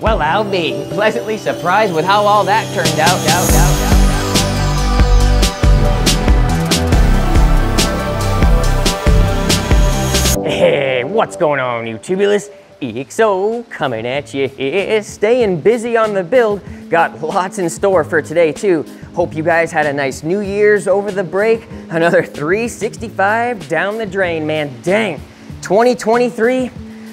Well, I'll be pleasantly surprised with how all that turned out. out, out. Hey, what's going on, you tubulous? EXO coming at you staying busy on the build. Got lots in store for today too. Hope you guys had a nice New Year's over the break. Another 365 down the drain, man. Dang, 2023,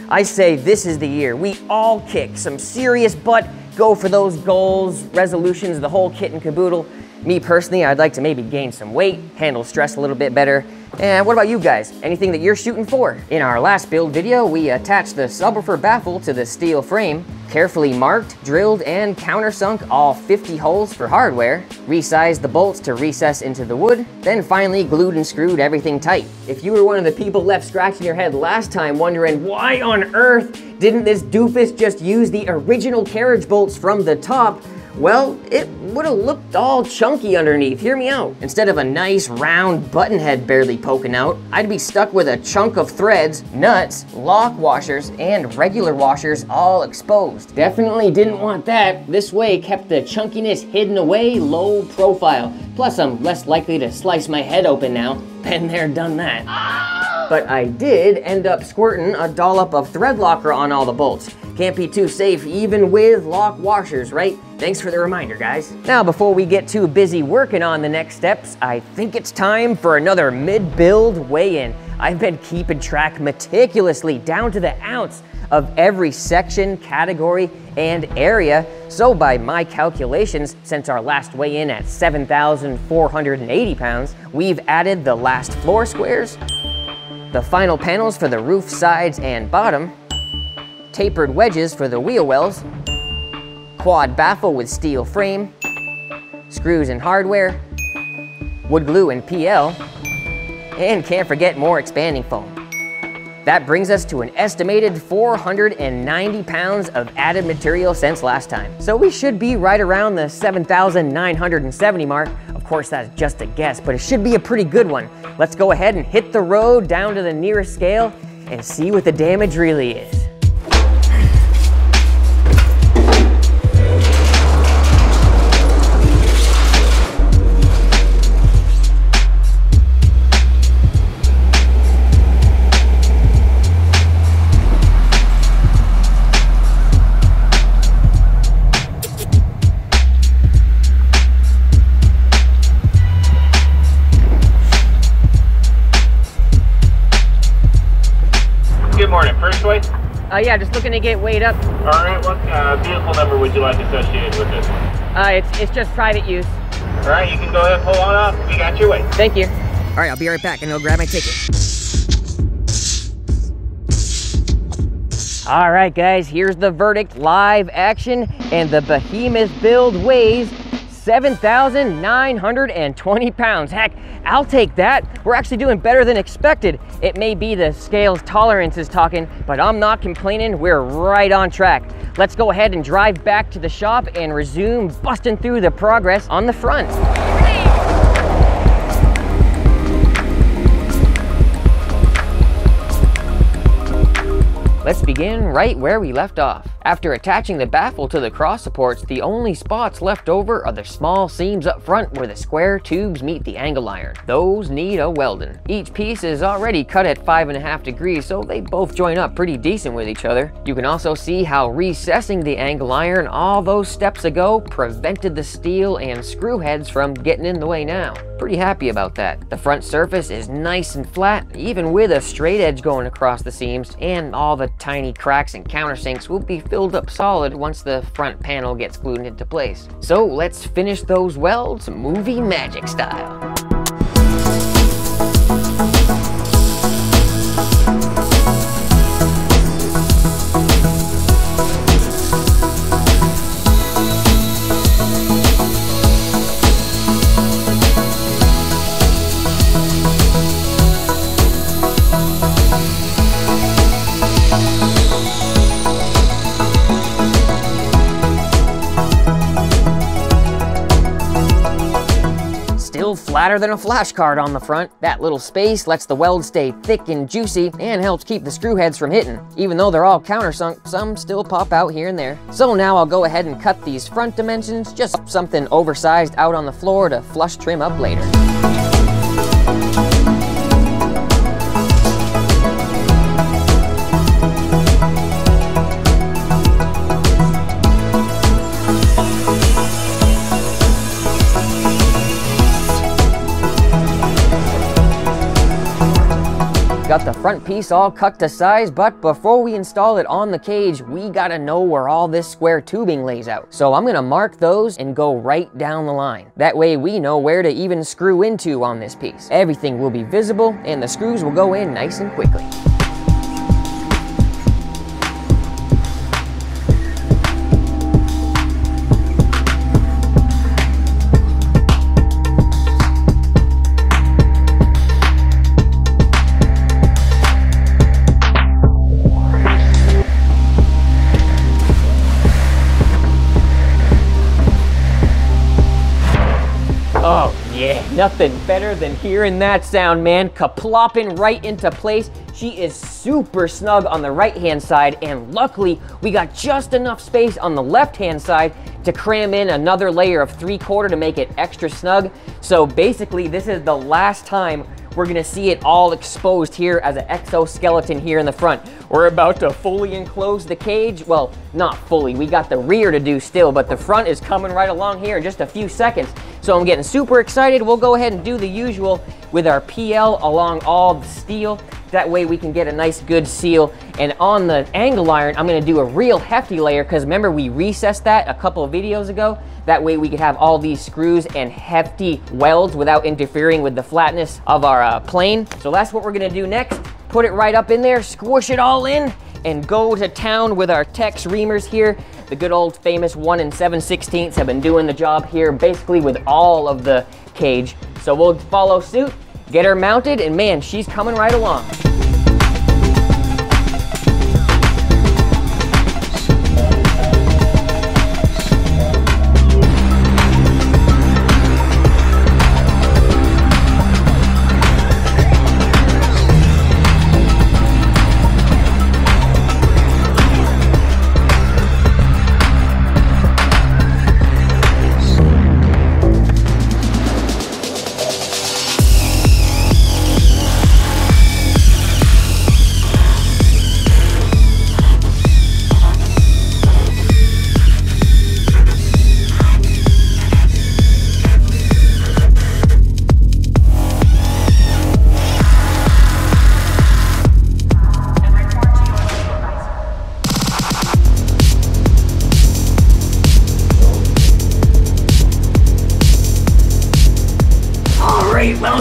I say this is the year. We all kick some serious butt, go for those goals, resolutions, the whole kit and caboodle. Me personally, I'd like to maybe gain some weight, handle stress a little bit better. And what about you guys? Anything that you're shooting for? In our last build video, we attached the subwoofer baffle to the steel frame, carefully marked, drilled, and countersunk all 50 holes for hardware, resized the bolts to recess into the wood, then finally glued and screwed everything tight. If you were one of the people left scratching your head last time wondering why on earth didn't this doofus just use the original carriage bolts from the top, well, it would have looked all chunky underneath, hear me out. Instead of a nice round button head barely poking out, I'd be stuck with a chunk of threads, nuts, lock washers, and regular washers all exposed. Definitely didn't want that. This way kept the chunkiness hidden away low profile. Plus I'm less likely to slice my head open now. Been there, done that. Oh! But I did end up squirting a dollop of thread locker on all the bolts. Can't be too safe even with lock washers, right? Thanks for the reminder, guys. Now, before we get too busy working on the next steps, I think it's time for another mid-build weigh-in. I've been keeping track meticulously down to the ounce of every section, category, and area. So by my calculations, since our last weigh-in at 7,480 pounds, we've added the last floor squares, the final panels for the roof sides and bottom, tapered wedges for the wheel wells, quad baffle with steel frame, screws and hardware, wood glue and PL, and can't forget more expanding foam. That brings us to an estimated 490 pounds of added material since last time. So we should be right around the 7,970 mark. Of course, that's just a guess, but it should be a pretty good one. Let's go ahead and hit the road down to the nearest scale and see what the damage really is. Uh, yeah, just looking to get weighed up. All right, what uh, vehicle number would you like associated with this one? Uh, it's, it's just private use. All right, you can go ahead and pull on up. We got your weight. Thank you. All right, I'll be right back and I'll grab my ticket. All right, guys, here's the verdict live action, and the behemoth build weighs 7,920 pounds. Heck, I'll take that. We're actually doing better than expected. It may be the scales tolerance is talking, but I'm not complaining. We're right on track. Let's go ahead and drive back to the shop and resume busting through the progress on the front. Let's begin right where we left off. After attaching the baffle to the cross supports, the only spots left over are the small seams up front where the square tubes meet the angle iron. Those need a welding. Each piece is already cut at five and a half degrees, so they both join up pretty decent with each other. You can also see how recessing the angle iron all those steps ago prevented the steel and screw heads from getting in the way now. Pretty happy about that. The front surface is nice and flat, even with a straight edge going across the seams, and all the tiny cracks and countersinks will be filled up solid once the front panel gets glued into place. So let's finish those welds movie magic style. Flatter than a flashcard on the front. That little space lets the weld stay thick and juicy and helps keep the screw heads from hitting. Even though they're all countersunk, some still pop out here and there. So now I'll go ahead and cut these front dimensions, just something oversized out on the floor to flush trim up later. Got the front piece all cut to size, but before we install it on the cage, we gotta know where all this square tubing lays out. So I'm gonna mark those and go right down the line. That way we know where to even screw into on this piece. Everything will be visible and the screws will go in nice and quickly. Nothing better than hearing that sound, man. Kaplopping right into place. She is super snug on the right hand side and luckily we got just enough space on the left hand side to cram in another layer of three quarter to make it extra snug. So basically this is the last time we're gonna see it all exposed here as an exoskeleton here in the front. We're about to fully enclose the cage. Well, not fully, we got the rear to do still, but the front is coming right along here in just a few seconds. So I'm getting super excited. We'll go ahead and do the usual with our PL along all the steel. That way we can get a nice good seal. And on the angle iron, I'm gonna do a real hefty layer because remember we recessed that a couple of videos ago. That way we could have all these screws and hefty welds without interfering with the flatness of our uh, plane. So that's what we're gonna do next. Put it right up in there, squish it all in, and go to town with our Tex reamers here. The good old famous 1 and 7 16ths have been doing the job here basically with all of the cage. So we'll follow suit, get her mounted, and man, she's coming right along.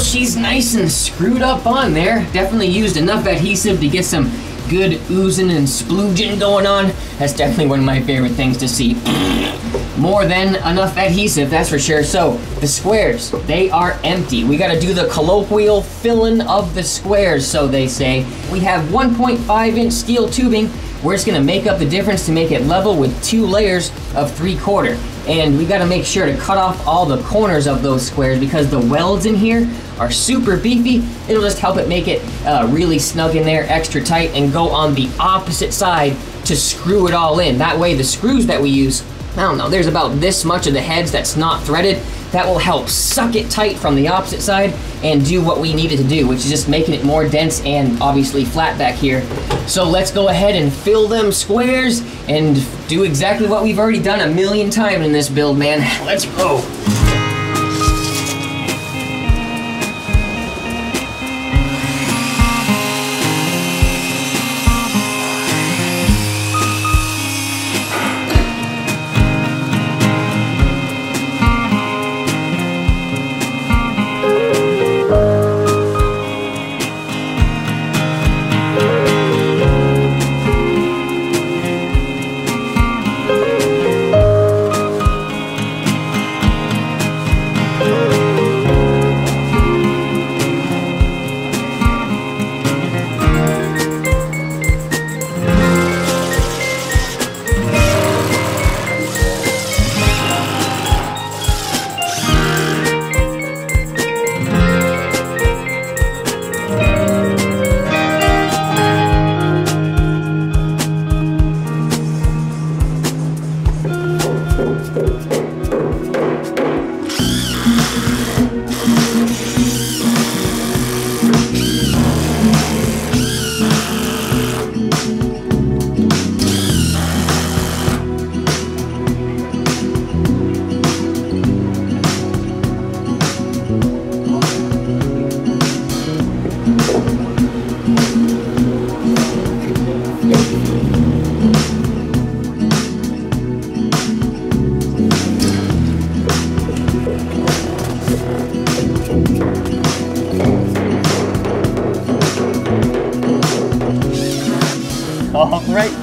She's nice and screwed up on there. Definitely used enough adhesive to get some good oozing and splooging going on. That's definitely one of my favorite things to see. More than enough adhesive, that's for sure. So, the squares, they are empty. We gotta do the colloquial filling of the squares, so they say. We have 1.5 inch steel tubing. We're just gonna make up the difference to make it level with two layers of three quarter. And we gotta make sure to cut off all the corners of those squares because the welds in here are super beefy. It'll just help it make it uh, really snug in there, extra tight, and go on the opposite side to screw it all in. That way the screws that we use, I don't know, there's about this much of the heads that's not threaded. That will help suck it tight from the opposite side and do what we needed to do, which is just making it more dense and obviously flat back here. So let's go ahead and fill them squares and do exactly what we've already done a million times in this build, man. Let's go.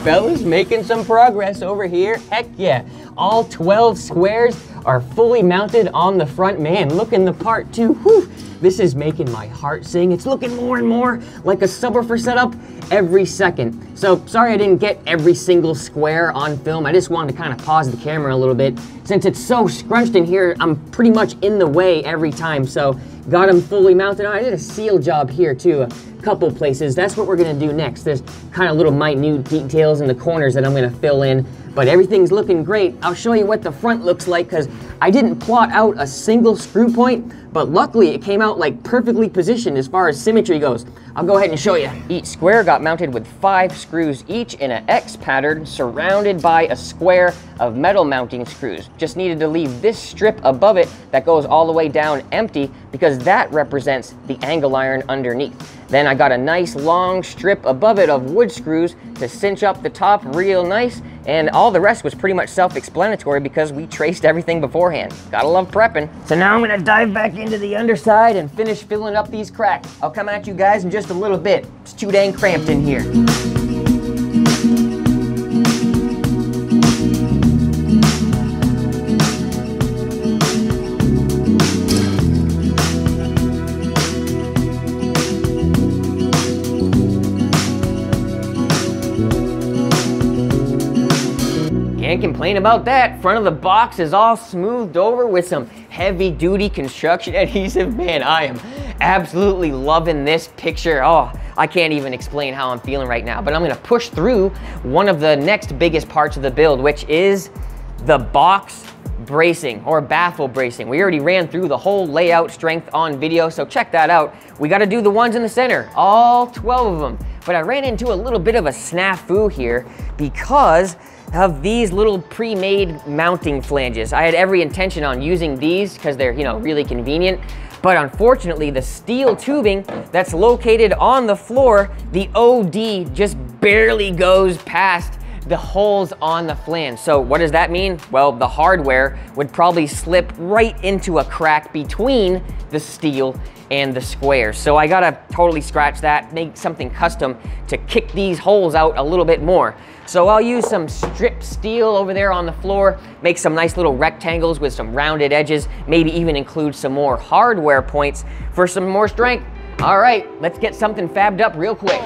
Fellas, making some progress over here. Heck yeah. All 12 squares are fully mounted on the front. Man, looking the part too. Whew. This is making my heart sing. It's looking more and more like a subwoofer setup every second. So sorry I didn't get every single square on film. I just wanted to kind of pause the camera a little bit. Since it's so scrunched in here, I'm pretty much in the way every time. So got them fully mounted on. I did a seal job here too, couple places. That's what we're gonna do next. There's kind of little minute details in the corners that I'm gonna fill in but everything's looking great. I'll show you what the front looks like because I didn't plot out a single screw point, but luckily it came out like perfectly positioned as far as symmetry goes. I'll go ahead and show you. Each square got mounted with five screws each in an X pattern surrounded by a square of metal mounting screws. Just needed to leave this strip above it that goes all the way down empty because that represents the angle iron underneath. Then I got a nice long strip above it of wood screws to cinch up the top real nice and all the rest was pretty much self-explanatory because we traced everything beforehand. Gotta love prepping. So now I'm gonna dive back into the underside and finish filling up these cracks. I'll come at you guys in just a little bit. It's too dang cramped in here. Complain about that. Front of the box is all smoothed over with some heavy duty construction adhesive. Man, I am absolutely loving this picture. Oh, I can't even explain how I'm feeling right now, but I'm gonna push through one of the next biggest parts of the build, which is the box bracing or baffle bracing. We already ran through the whole layout strength on video, so check that out. We gotta do the ones in the center, all 12 of them. But I ran into a little bit of a snafu here because of these little pre-made mounting flanges. I had every intention on using these because they're, you know, really convenient. But unfortunately, the steel tubing that's located on the floor, the OD just barely goes past the holes on the flange. So what does that mean? Well, the hardware would probably slip right into a crack between the steel and the square. So I gotta totally scratch that, make something custom to kick these holes out a little bit more. So I'll use some strip steel over there on the floor, make some nice little rectangles with some rounded edges, maybe even include some more hardware points for some more strength. All right, let's get something fabbed up real quick.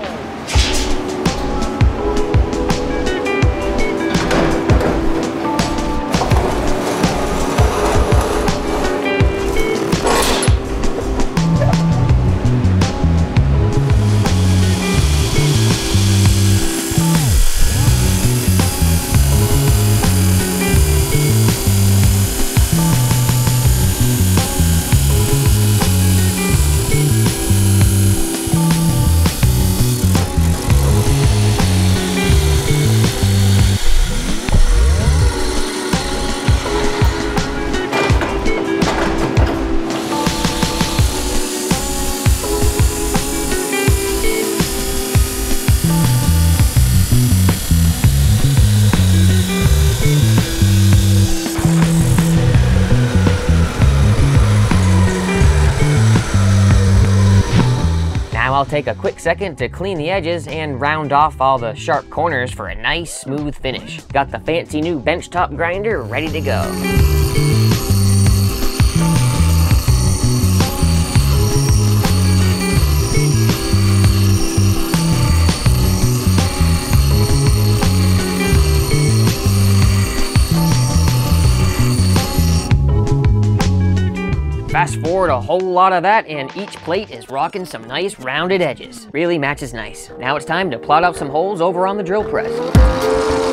I'll take a quick second to clean the edges and round off all the sharp corners for a nice smooth finish. Got the fancy new benchtop grinder ready to go. Forward a whole lot of that and each plate is rocking some nice rounded edges. Really matches nice. Now it's time to plot out some holes over on the drill press.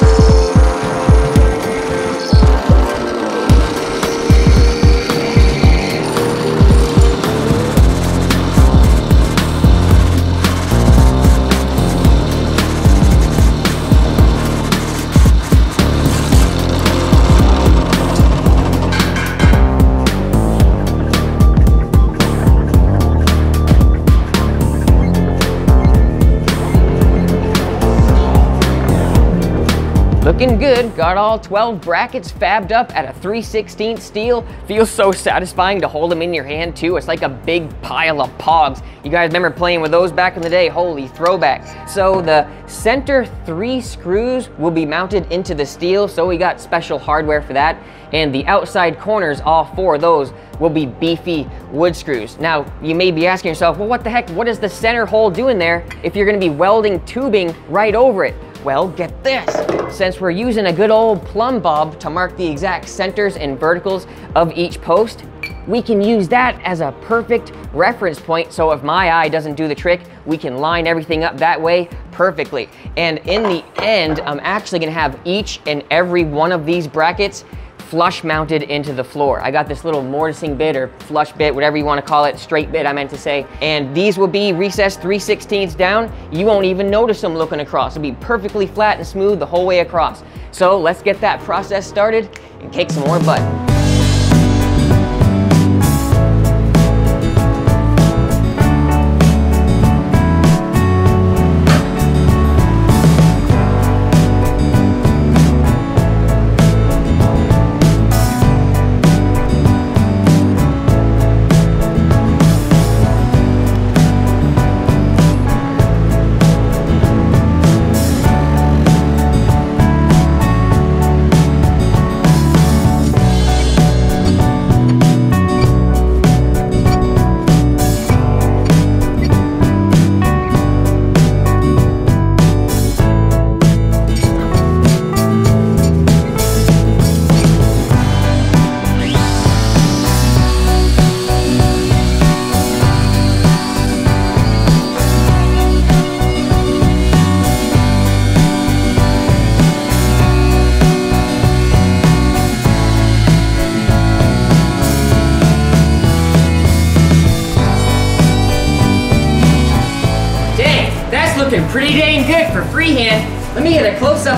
Looking good. Got all 12 brackets fabbed up at a 3 16 steel. Feels so satisfying to hold them in your hand too. It's like a big pile of pogs. You guys remember playing with those back in the day? Holy throwback. So the center three screws will be mounted into the steel. So we got special hardware for that. And the outside corners, all four of those will be beefy wood screws. Now, you may be asking yourself, well, what the heck, what does the center hole do in there if you're gonna be welding tubing right over it? Well, get this. Since we're using a good old plumb bob to mark the exact centers and verticals of each post, we can use that as a perfect reference point. So if my eye doesn't do the trick, we can line everything up that way perfectly. And in the end, I'm actually gonna have each and every one of these brackets flush mounted into the floor. I got this little mortising bit or flush bit, whatever you want to call it, straight bit I meant to say. And these will be recessed 3 16ths down. You won't even notice them looking across. It'll be perfectly flat and smooth the whole way across. So let's get that process started and kick some more butt.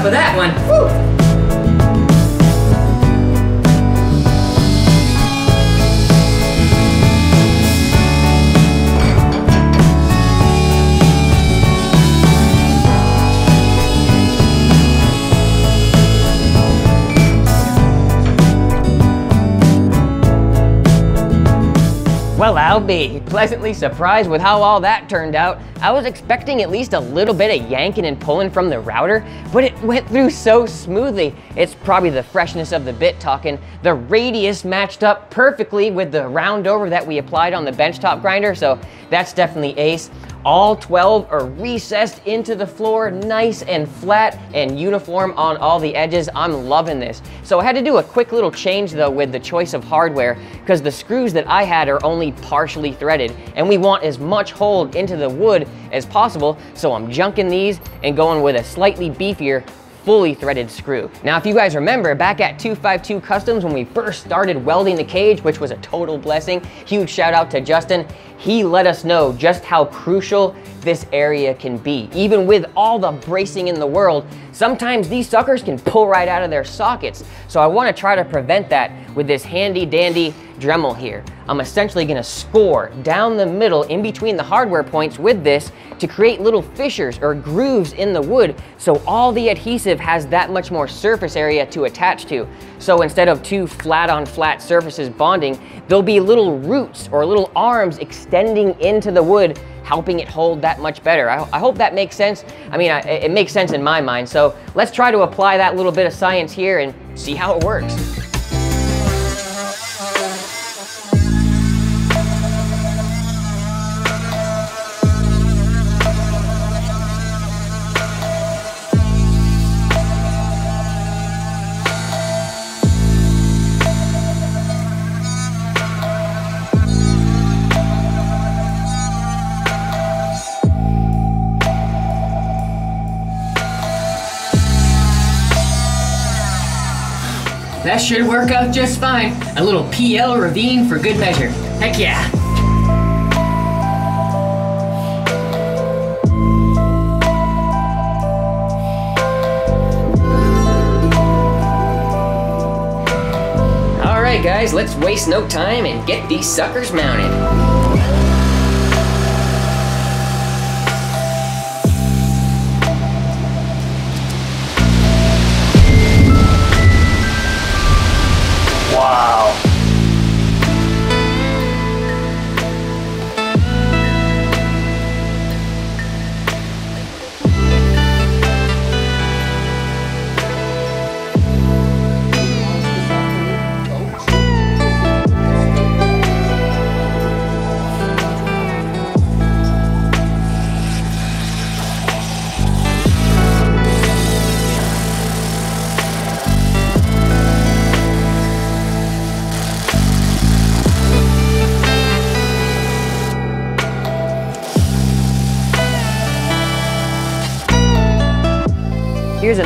Of that one. Well, I'll be pleasantly surprised with how all that turned out. I was expecting at least a little bit of yanking and pulling from the router, but it went through so smoothly. It's probably the freshness of the bit talking. The radius matched up perfectly with the round over that we applied on the benchtop grinder, so that's definitely ace. All 12 are recessed into the floor, nice and flat and uniform on all the edges. I'm loving this. So I had to do a quick little change though with the choice of hardware because the screws that I had are only partially threaded and we want as much hold into the wood as possible. So I'm junking these and going with a slightly beefier fully threaded screw. Now, if you guys remember, back at 252 Customs when we first started welding the cage, which was a total blessing, huge shout out to Justin, he let us know just how crucial this area can be. Even with all the bracing in the world, sometimes these suckers can pull right out of their sockets. So I wanna try to prevent that with this handy dandy Dremel here. I'm essentially gonna score down the middle in between the hardware points with this to create little fissures or grooves in the wood so all the adhesive has that much more surface area to attach to. So instead of two flat on flat surfaces bonding, there'll be little roots or little arms extending into the wood helping it hold that much better. I, I hope that makes sense. I mean, I, it makes sense in my mind. So let's try to apply that little bit of science here and see how it works. Should work out just fine. A little PL ravine for good measure. Heck yeah. All right, guys, let's waste no time and get these suckers mounted.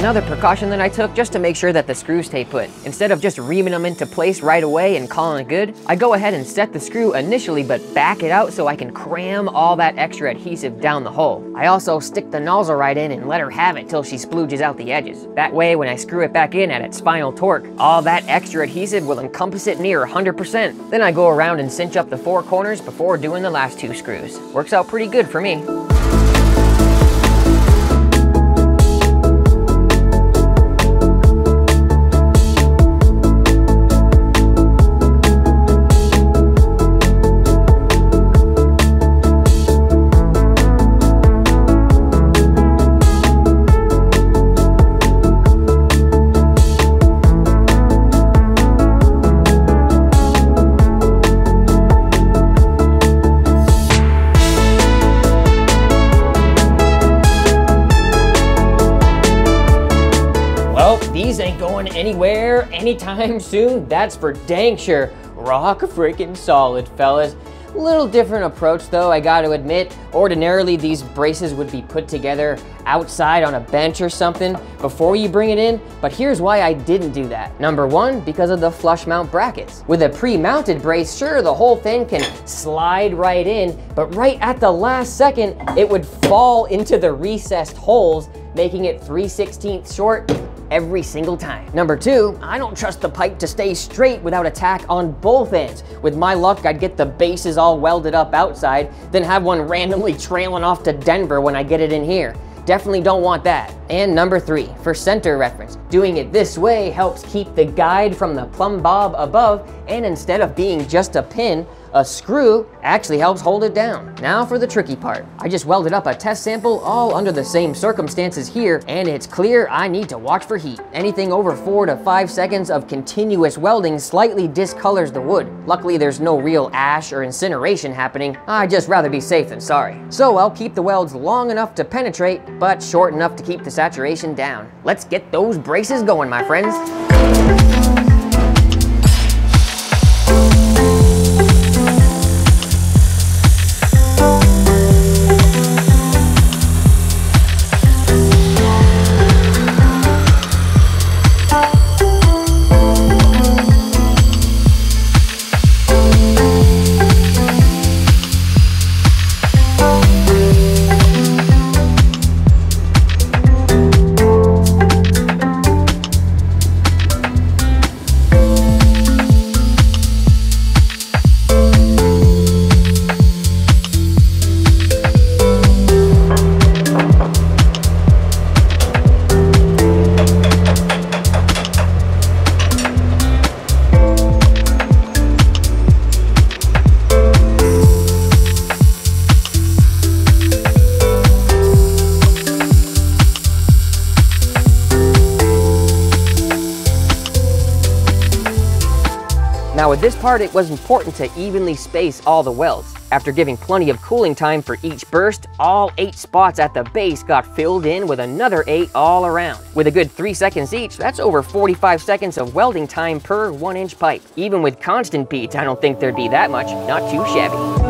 Another precaution that I took just to make sure that the screws stay put. Instead of just reaming them into place right away and calling it good, I go ahead and set the screw initially but back it out so I can cram all that extra adhesive down the hole. I also stick the nozzle right in and let her have it till she splooges out the edges. That way when I screw it back in at its final torque, all that extra adhesive will encompass it near 100%. Then I go around and cinch up the four corners before doing the last two screws. Works out pretty good for me. Anywhere, anytime soon, that's for dang sure. Rock freaking solid, fellas. Little different approach though, I gotta admit. Ordinarily, these braces would be put together outside on a bench or something before you bring it in, but here's why I didn't do that. Number one, because of the flush mount brackets. With a pre-mounted brace, sure, the whole thing can slide right in, but right at the last second, it would fall into the recessed holes, making it 3 16ths short every single time. Number two, I don't trust the pipe to stay straight without a tack on both ends. With my luck, I'd get the bases all welded up outside, then have one randomly trailing off to Denver when I get it in here. Definitely don't want that. And number three, for center reference, doing it this way helps keep the guide from the plumb bob above, and instead of being just a pin, a screw actually helps hold it down. Now for the tricky part. I just welded up a test sample all under the same circumstances here, and it's clear I need to watch for heat. Anything over four to five seconds of continuous welding slightly discolors the wood. Luckily, there's no real ash or incineration happening. I'd just rather be safe than sorry. So I'll keep the welds long enough to penetrate, but short enough to keep the saturation down. Let's get those braces going, my friends. This part, it was important to evenly space all the welds. After giving plenty of cooling time for each burst, all eight spots at the base got filled in with another eight all around. With a good three seconds each, that's over 45 seconds of welding time per one inch pipe. Even with constant beads, I don't think there'd be that much, not too shabby.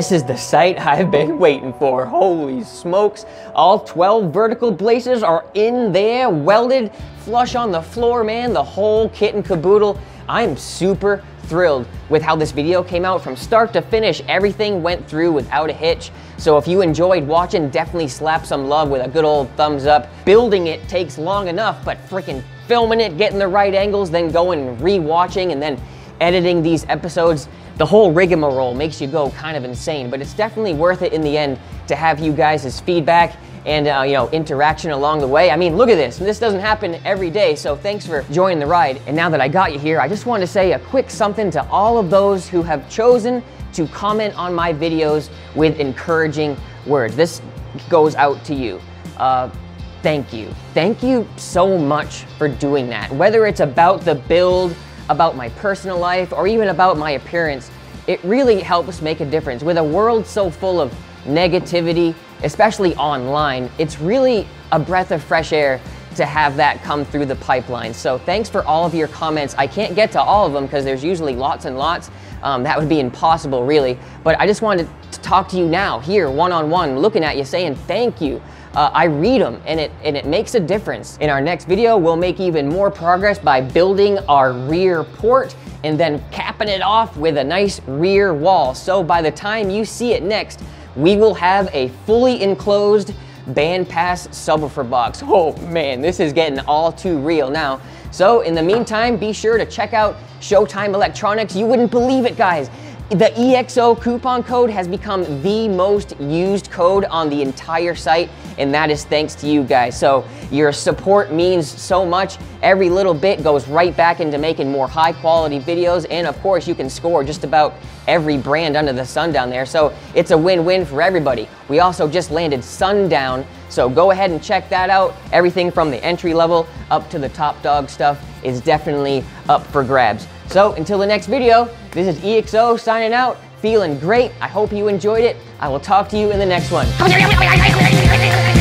This is the sight I've been waiting for. Holy smokes. All 12 vertical braces are in there, welded, flush on the floor, man. The whole kit and caboodle. I'm super thrilled with how this video came out from start to finish. Everything went through without a hitch. So if you enjoyed watching, definitely slap some love with a good old thumbs up. Building it takes long enough, but freaking filming it, getting the right angles, then going and re-watching and then editing these episodes. The whole rigmarole makes you go kind of insane, but it's definitely worth it in the end to have you guys' feedback and uh, you know interaction along the way. I mean, look at this. This doesn't happen every day, so thanks for joining the ride. And now that I got you here, I just want to say a quick something to all of those who have chosen to comment on my videos with encouraging words. This goes out to you. Uh, thank you. Thank you so much for doing that. Whether it's about the build, about my personal life, or even about my appearance, it really helps make a difference. With a world so full of negativity, especially online, it's really a breath of fresh air to have that come through the pipeline. So thanks for all of your comments. I can't get to all of them because there's usually lots and lots. Um, that would be impossible, really. But I just wanted to talk to you now, here, one on one, looking at you, saying thank you. Uh, I read them and it, and it makes a difference. In our next video, we'll make even more progress by building our rear port and then capping it off with a nice rear wall. So by the time you see it next, we will have a fully enclosed Bandpass subwoofer box. Oh man, this is getting all too real now. So in the meantime, be sure to check out Showtime Electronics. You wouldn't believe it, guys. The EXO coupon code has become the most used code on the entire site, and that is thanks to you guys. So your support means so much. Every little bit goes right back into making more high quality videos, and of course, you can score just about every brand under the sun down there. So it's a win-win for everybody. We also just landed Sundown, so go ahead and check that out. Everything from the entry level up to the top dog stuff is definitely up for grabs. So until the next video, this is EXO signing out. Feeling great. I hope you enjoyed it. I will talk to you in the next one. Thank you.